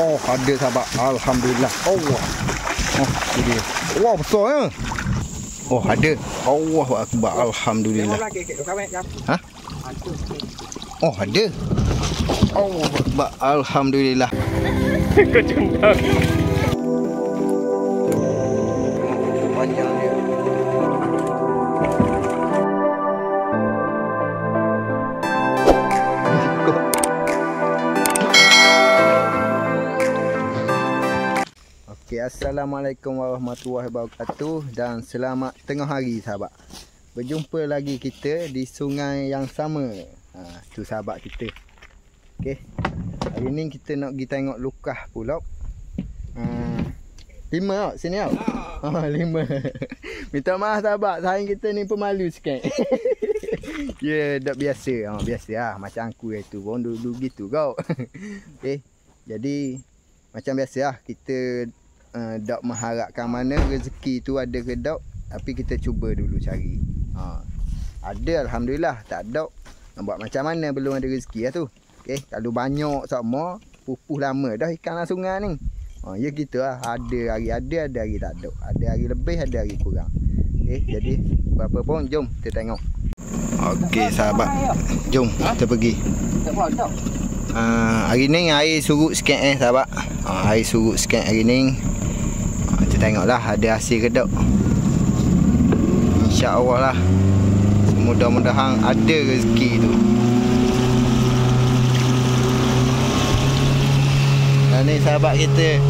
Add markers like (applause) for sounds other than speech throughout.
Oh, ada sahabat. Alhamdulillah. Allah. Oh, itu dia. Wah, besar ya. Oh, ada. Allah akbar. Alhamdulillah. Ha? Oh, ada. Allah akbar. Alhamdulillah. Kau cendang. Okey, Assalamualaikum warahmatullahi wabarakatuh dan selamat tengah hari sahabat. Berjumpa lagi kita di sungai yang sama. Ha, tu sahabat kita. Okey. Hari ni kita nak pergi tengok lukah pula. Ha, lima tak sini tau? Ha, lima. (laughs) Minta maaf sahabat, saing kita ni pemalu sikit. (laughs) ya, yeah, tak biasa. Ha, biasa lah. Macam aku itu. Orang dulu gitu kau. (laughs) Okey. Jadi, macam biasa lah. Kita uh, tak mengharapkan mana rezeki tu ada ke tak. Tapi kita cuba dulu cari. Ha. Ada Alhamdulillah. Tak ada. Nak buat macam mana belum ada rezeki lah tu. Okey. Kalau banyak sama, pupuh lama dah ikan dalam sungai ni. Ha, ya gitu lah. Ada hari ada, ada hari tak ada. Ada hari lebih, ada hari kurang. Okey. Jadi, berapa pun, jom kita tengok. Okey sahabat. Jom kita pergi. Uh, hari ni air surut sikit eh sahabat. Uh, air surut sikit hari ni. Tengoklah ada hasil ke tak. InsyaAllah lah. Mudah-mudahan ada rezeki tu. Dan ni sahabat kita.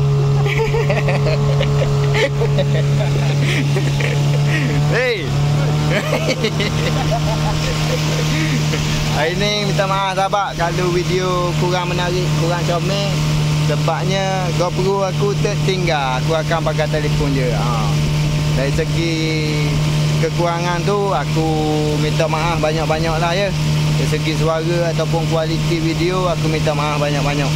(laughs) hey. (laughs) Hari ni minta maaf sahabat kalau video kurang menarik, kurang comel sebabnya GoPro aku tertinggal. Aku akan pakai telefon je. Ha. Dari segi kekurangan tu aku minta maaf banyak-banyak lah ya. Dari segi suara ataupun kualiti video aku minta maaf banyak-banyak.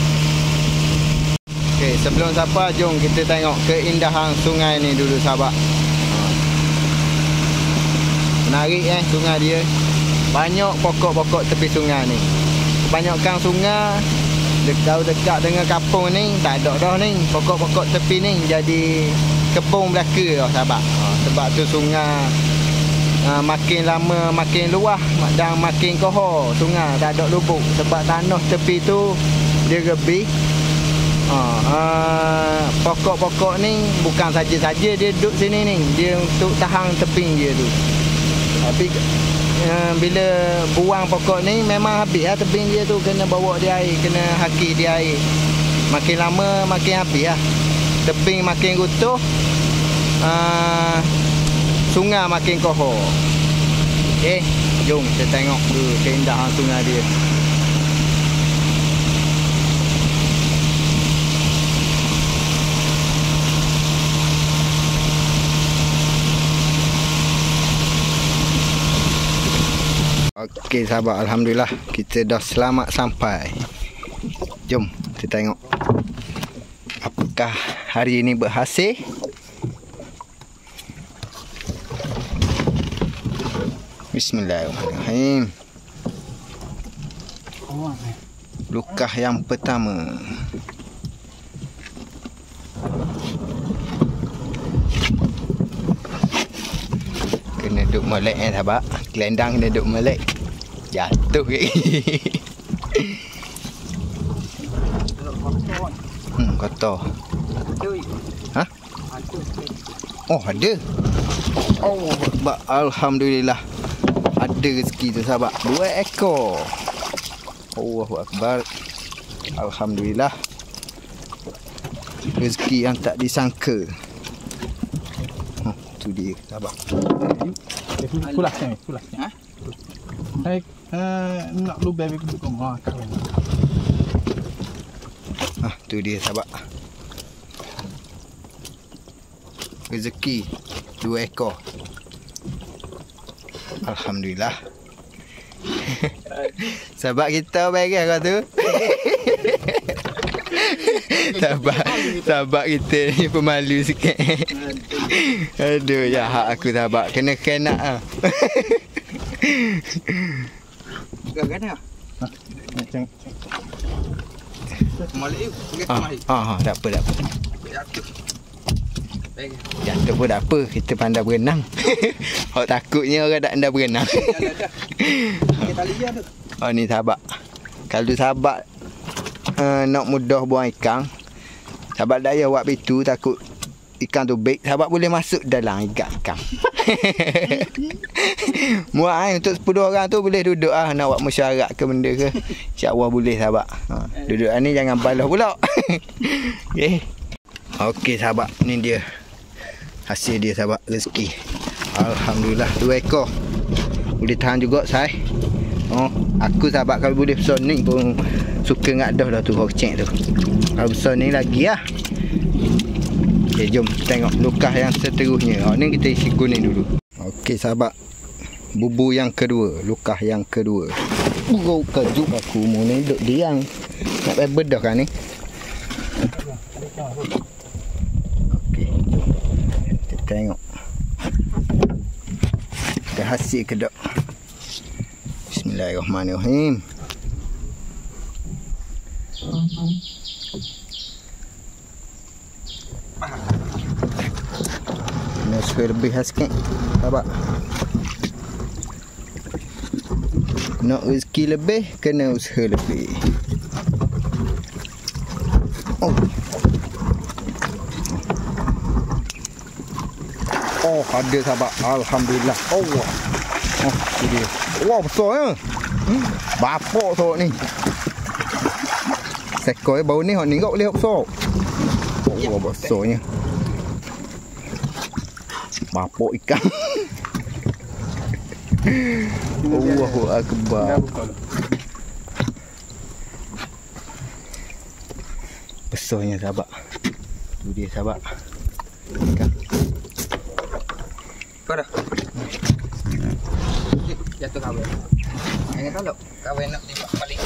Okey, sebelum siapa jom kita tengok keindahan sungai ni dulu sahabat. Ha. Menarik eh sungai dia. Banyak pokok-pokok tepi sungai ni. Kebanyakan sungai dekat dekat dengan kampung ni tak ada dah ni. Pokok-pokok tepi ni jadi kebun belaka dah sahabat. Ha, sebab tu sungai ha, makin lama makin luah dan makin kohor sungai tak ada lubuk sebab tanah tepi tu dia lebih Ha, uh, pokok-pokok ni bukan saja-saja dia duduk sini ni. Dia untuk tahan teping dia tu. Tapi uh, bila buang pokok ni memang habis lah teping dia tu. Kena bawa dia air, kena haki dia air. Makin lama makin habis lah. Teping makin rutuh. Uh, sungai makin kohor. Okay, jom kita tengok dulu keindahan sungai dia. Okey sahabat. Alhamdulillah Kita dah selamat sampai. Jom kita tengok Apakah hari ini berhasil. Bismillahirrahmanirrahim. Lukah yang pertama. Kena duduk melek eh sahabat. Kelendang kena duduk melek Jatuh. Ke (laughs) Hmm kotor. Ha? Oh ada. Oh akbar Alhamdulillah. Ada rezeki tu sahabat. Dua ekor. Allahu Akbar. Alhamdulillah. Rezeki yang tak disangka. Oh tu dia sahabat. Pulah sini, pulah sini. Ha? Hai, eh, nak lu baby ku kau mah kau. Ah, tu dia sahabat. Rezeki dua ekor. Alhamdulillah. (laughs) sahabat kita baik kau tu. (laughs) sahabat sahabat kita ni pemalu sikit. (laughs) Aduh, jahat aku sahabat. Kena kena ah. Gana. Ha, macam you. Ah, mari. ah, ah, tak apa, tak apa. Ya. Baik. Jatuh pun tak apa, kita pandai berenang. (laughs) Awak takutnya orang tak pandai berenang. Dia tu. Oh ni sahabat. Kalau sahabat uh, nak mudah buang ikan, sahabat tak payah buat begitu takut ikan tu baik, sahabat boleh masuk dalam ikat ikan. (laughs) (laughs) Muat eh, untuk 10 orang tu boleh duduk ah nak buat mesyuarat ke benda ke. InsyaAllah boleh sahabat. Ha, duduk ni jangan balas pula. (laughs) Okey. Okey sahabat, ni dia. Hasil dia sahabat rezeki. Alhamdulillah dua ekor. Boleh tahan juga saya. Oh, aku sahabat kalau boleh besar ni pun suka ngak dah dah tu hocek tu. Kalau besar ni lagi lah. Okay, jom tengok lukas yang seterusnya. Oh, ni kita isi kuning dulu. Okey sahabat. Bubu yang kedua, lukas yang kedua. Buruk kejut aku mau ni duduk diang. Nak payah bedah kan ni? Okey. jom. Kita tengok. Kita hasil ke tak? Bismillahirrahmanirrahim. Kena usaha lebih lah sikit. Sabar. Nak rezeki lebih, kena usaha lebih. Oh. Oh, ada sahabat. Alhamdulillah. Allah. Oh, tu dia. Wah, besar ya. Hmm, Bapak tu ni. Sekoi bau ni hok ni kau boleh besar. Oh, besarnya. Bapak ikan. Allahu akbar. Besarnya sahabat. Tu dia sahabat. Ikan. Kau dah. Jatuh kawan. Jangan kalau kawan nak tembak balik.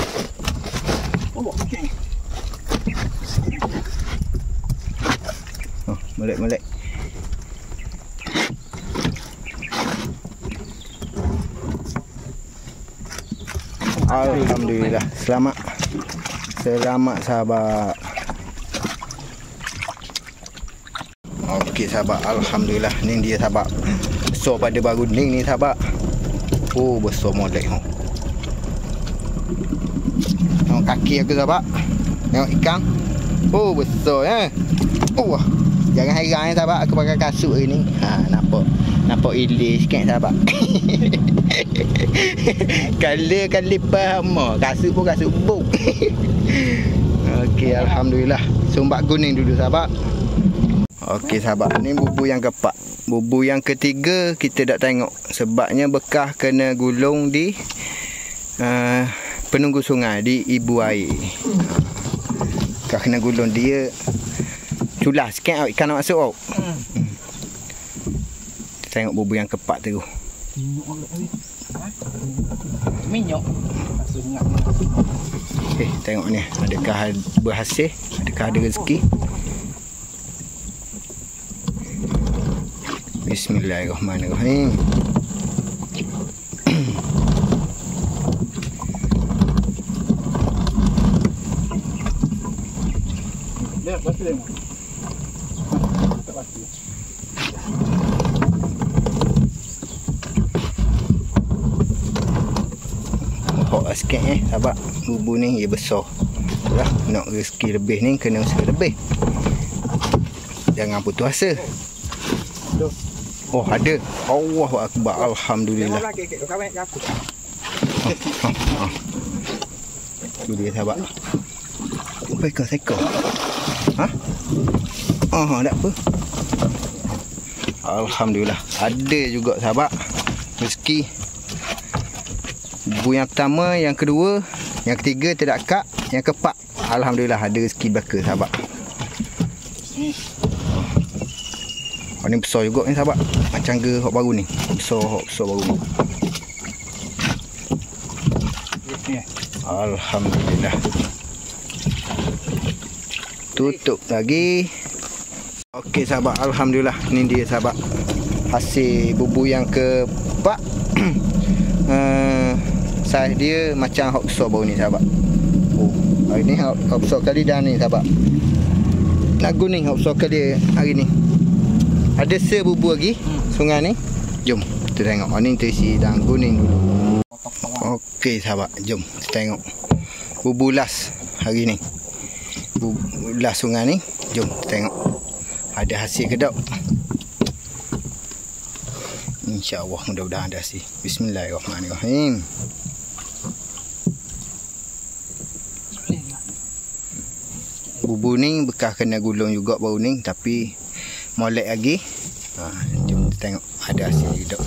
Oh, okey. Oh, melek-melek. Alhamdulillah. Selamat. Selamat sahabat. Okey sahabat. Alhamdulillah. Ni dia sahabat. Besar pada baru ni ni sahabat. Oh, besar molek. Oh. Tengok kaki aku sahabat. Tengok ikan. Oh, besar ya. Oh. Jangan heran ya sahabat aku pakai kasut hari ni. Ha, nampak. Nampak ilis sikit sahabat. Kala (laughs) kan lipat hama. Kasut pun kasut buk. (laughs) Okey, alhamdulillah. Sumbat kuning dulu sahabat. Okey sahabat, ni bubu yang keempat. Bubu yang ketiga kita tak tengok sebabnya bekas kena gulung di uh, penunggu sungai di ibu air. Bekas kena gulung dia culah sikit ikan nak masuk. Hmm. Tengok bubu yang keempat tu. Minyak. Okey, tengok ni. Adakah berhasil? Adakah ada rezeki? Bismillahirrahmanirrahim. Dia pasti dia. Tak pasti. Hok lah sikit eh. Sahabat, bubu ni dia besar. Lah, nak rezeki lebih ni kena usaha lebih. Jangan putus asa. Oh, ada. Allahu akbar. Alhamdulillah. Tu dia sahabat. Seko seko. Ha? Oh, tak apa. Alhamdulillah. Ada juga sahabat. Rezeki. Bubu yang pertama, yang kedua, yang ketiga tidak kak, yang keempat. Alhamdulillah ada rezeki belaka sahabat. Oh, ni besar juga ni sahabat. Macam ke hok baru ni. Besar hok besar baru. Ni. Alhamdulillah. Tutup lagi. Okey sahabat, alhamdulillah. Ni dia sahabat. Hasil bubu yang keempat. uh, (clears throat) saiz dia macam hok besar baru ni sahabat. Oh, Hari ni episod kali dah ni sahabat. Nak guning episod kali hari ni. Ada sebubu lagi sungai ni. Jom kita tengok. Oh, ni terisi dan guning dulu. Okey sahabat, jom kita tengok. Bubu las hari ni. Bubu las sungai ni. Jom kita tengok. Ada hasil ke tak? InsyaAllah mudah-mudahan ada hasil. Bismillahirrahmanirrahim. Bubu ni bekas kena gulung juga baru ni tapi molek lagi. Ha, jom kita tengok ada hasil tak.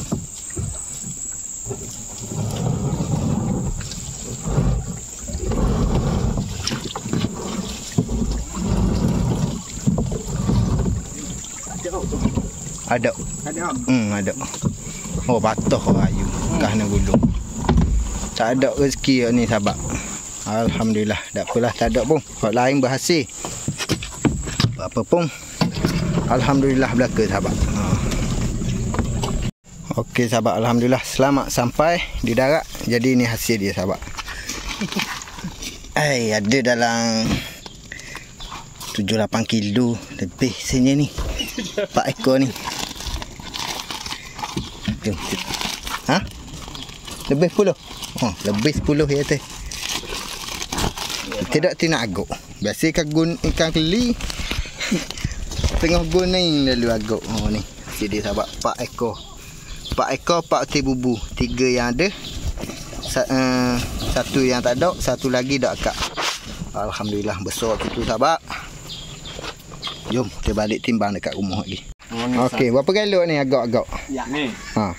Ada. Ada. Hmm, ada. Oh, batoh ayu. Kah nak gulung. Tak ada rezeki hari ni sahabat. Alhamdulillah. Tak apalah, tak ada pun. Orang lain berhasil. Apa pun. Alhamdulillah belaka sahabat. Ha. Okey sahabat, alhamdulillah selamat sampai di darat. Jadi ni hasil dia sahabat. Ai, ada dalam 7 8 kilo lebih sini ni. 4 ekor ni. Jom. Ha? Lebih 10. Oh, lebih 10 ya teh. Tidak tina agak. Biasa ikan gun ikan keli. Tengah guning dulu agak. Oh ni. Dia sahabat 4 ekor. 4 ekor 4 ti bubu. 3 yang ada. Sa, uh, satu yang tak ada, satu lagi dak akak. Alhamdulillah besar tu sahabat. Jom kita balik timbang dekat rumah lagi. Okey, berapa kilo ni agak-agak? Ya. Ni. Ha.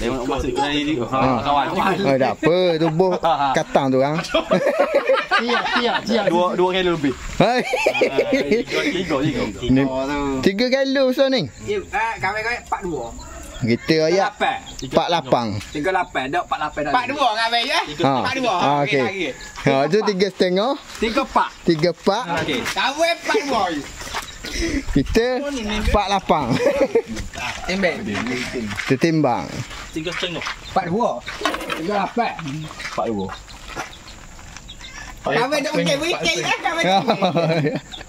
Tengok masuk dari ni. Ha. Kawan. Oh, tak apa, tubuh katang tu orang. Tiap, tiap, tiap. Dua, dua kilo lebih. Hai. Tiga, tiga, tiga. Ni, tiga kilo besar ni. Eh, kawin-kawin 42. Kita ayat 38. empat lapang. 38 dak 48 dah. 42 kawin ya. Ha. 42. Ha, okey. Ha, tu tiga setengah, 34. tiga pak. Okey. Kawin 42. Kita empat lapang. Tembel. Tertimbang. Tiga setengah. 42. 38. Empat dua. Dak pakai weekend ya kawin. (laughs)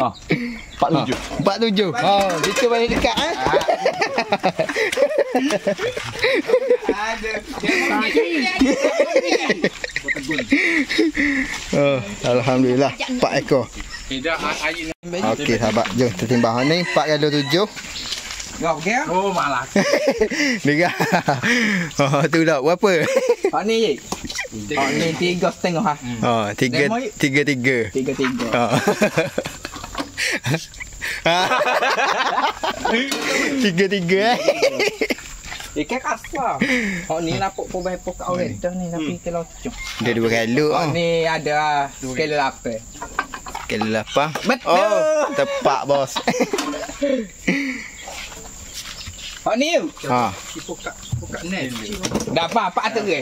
Ha. Empat tujuh. Empat tujuh. Oh, kita balik dekat eh. Ada. Oh, Alhamdulillah. Empat ekor. Air ni. Okey sahabat, jom kita timbang ni 4 kilo 7. Kau okey ah? Oh, malah. (laughs) Dengar. Oh, tu dah berapa? Hak ni je. Hak ni tiga setengah ah. Oh, tiga Lemon? tiga tiga. Tiga tiga. Oh. (laughs) tiga tiga eh. Ikan kasar. Hak ni lapuk pun baik pokok orang dah ni tapi kalau cuk. Dia dua kilo. Hak Oh. ni ada kilo lapan. Kilo lapan. Betul. Oh, tepat bos. Hak ni you. ha, net. Dapat apa atas ke?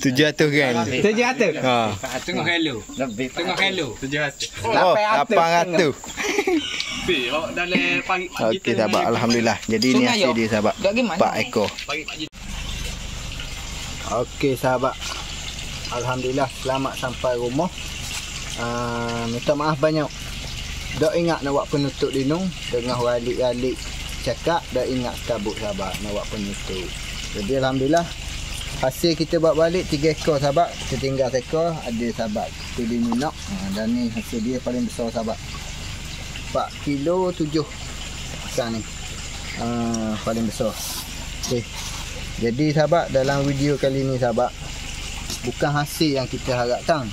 700 kan. Tujuh atas. Ha. Tengah. Lebih tengah kilo. Oh, Lapan 800. atas. Oh, dalam pagi. Okey sahabat, alhamdulillah. Jadi ni Sungai hasil dia sahabat. 4 ekor. Okey sahabat. Alhamdulillah selamat sampai rumah. Uh, minta maaf banyak. Dak ingat nak buat penutup dinung tengah balik-balik cakap dak ingat kabut sahabat nak buat penutup. Jadi alhamdulillah hasil kita buat balik 3 ekor sahabat. Tinggal ekor ada sahabat. Kita di Minok. Ha, dan ni hasil dia paling besar sahabat. 4 kilo 7 ikan ni. Uh, paling besar. Okey. Jadi sahabat dalam video kali ni sahabat bukan hasil yang kita harapkan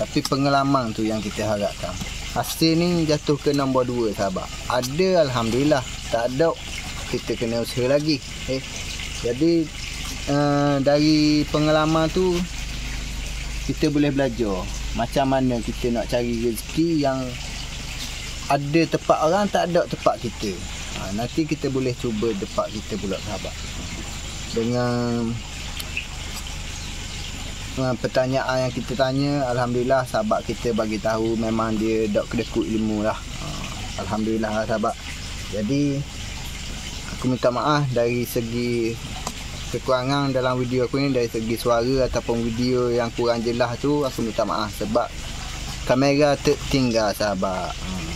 tapi pengalaman tu yang kita harapkan. Hasil ni jatuh ke nombor 2 sahabat. Ada alhamdulillah, tak ada kita kena usaha lagi. Eh. Jadi uh, dari pengalaman tu kita boleh belajar macam mana kita nak cari rezeki yang ada tempat orang tak ada tempat kita. Ha, nanti kita boleh cuba tempat kita pula sahabat. Dengan pertanyaan yang kita tanya alhamdulillah sahabat kita bagi tahu memang dia dok kedekut ilmu lah. Ha, alhamdulillah lah sahabat. Jadi aku minta maaf dari segi kekurangan dalam video aku ni dari segi suara ataupun video yang kurang jelas tu aku minta maaf sebab kamera tertinggal sahabat. Hmm.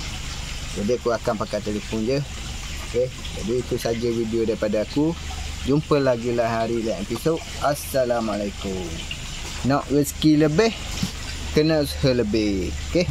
Jadi aku akan pakai telefon je. Okey, jadi itu saja video daripada aku. Jumpa lagi lah hari lain episod. Assalamualaikum. Nak rezeki lebih, kena usaha lebih. Okey.